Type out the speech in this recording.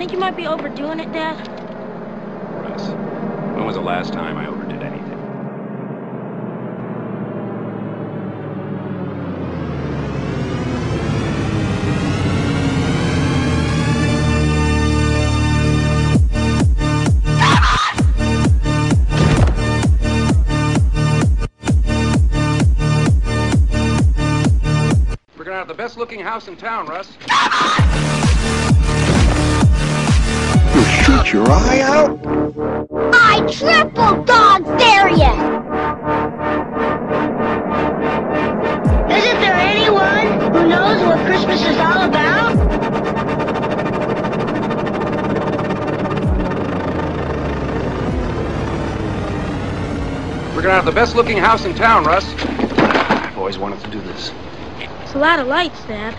Think you might be overdoing it, Dad? Russ, when was the last time I overdid anything? We're gonna have the best looking house in town, Russ. You shoot your eye out? I triple dog dare you! Isn't there anyone who knows what Christmas is all about? We're gonna have the best looking house in town, Russ. I've always wanted to do this. It's a lot of lights, Dad.